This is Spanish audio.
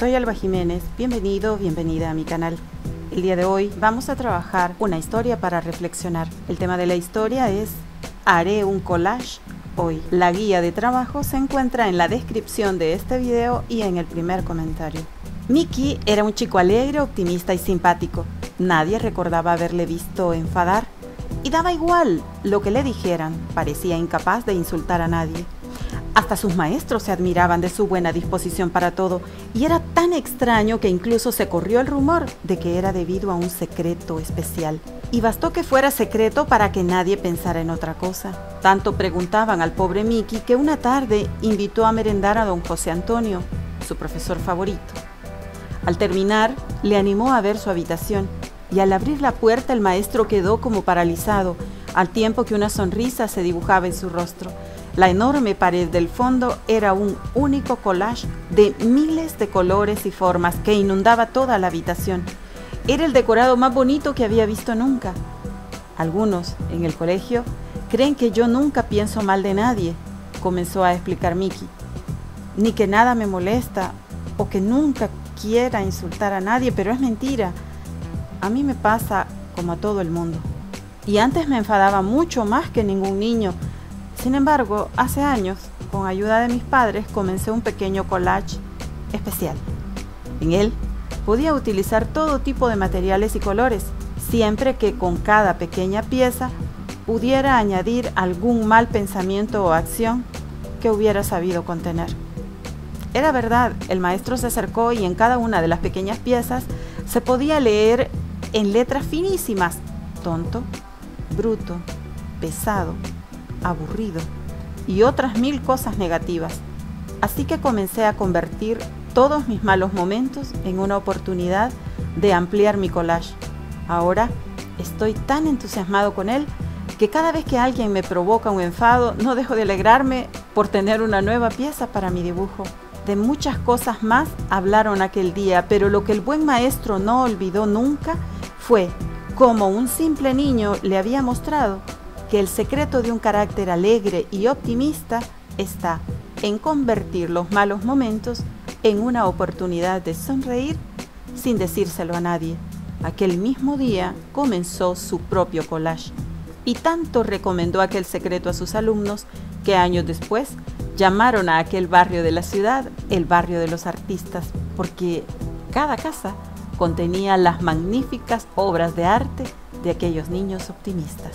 soy Alba Jiménez, bienvenido, bienvenida a mi canal. El día de hoy vamos a trabajar una historia para reflexionar. El tema de la historia es Haré un collage hoy. La guía de trabajo se encuentra en la descripción de este video y en el primer comentario. Mickey era un chico alegre, optimista y simpático. Nadie recordaba haberle visto enfadar y daba igual lo que le dijeran, parecía incapaz de insultar a nadie. Hasta sus maestros se admiraban de su buena disposición para todo, y era tan extraño que incluso se corrió el rumor de que era debido a un secreto especial. Y bastó que fuera secreto para que nadie pensara en otra cosa. Tanto preguntaban al pobre Mickey que una tarde invitó a merendar a don José Antonio, su profesor favorito. Al terminar, le animó a ver su habitación, y al abrir la puerta el maestro quedó como paralizado, al tiempo que una sonrisa se dibujaba en su rostro. La enorme pared del fondo era un único collage de miles de colores y formas que inundaba toda la habitación. Era el decorado más bonito que había visto nunca. Algunos en el colegio creen que yo nunca pienso mal de nadie, comenzó a explicar Mickey, ni que nada me molesta o que nunca quiera insultar a nadie, pero es mentira. A mí me pasa como a todo el mundo. Y antes me enfadaba mucho más que ningún niño sin embargo, hace años, con ayuda de mis padres, comencé un pequeño collage especial. En él podía utilizar todo tipo de materiales y colores, siempre que con cada pequeña pieza pudiera añadir algún mal pensamiento o acción que hubiera sabido contener. Era verdad, el maestro se acercó y en cada una de las pequeñas piezas se podía leer en letras finísimas, tonto, bruto, pesado, aburrido y otras mil cosas negativas. Así que comencé a convertir todos mis malos momentos en una oportunidad de ampliar mi collage. Ahora estoy tan entusiasmado con él que cada vez que alguien me provoca un enfado no dejo de alegrarme por tener una nueva pieza para mi dibujo. De muchas cosas más hablaron aquel día, pero lo que el buen maestro no olvidó nunca fue cómo un simple niño le había mostrado que el secreto de un carácter alegre y optimista está en convertir los malos momentos en una oportunidad de sonreír sin decírselo a nadie. Aquel mismo día comenzó su propio collage y tanto recomendó aquel secreto a sus alumnos que años después llamaron a aquel barrio de la ciudad el barrio de los artistas porque cada casa contenía las magníficas obras de arte de aquellos niños optimistas.